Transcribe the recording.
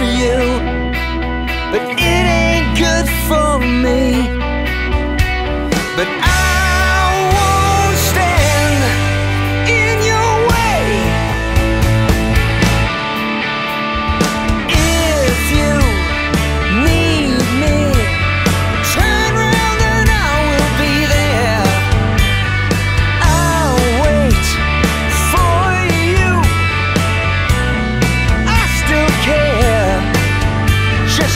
for you But it ain't good for me. But I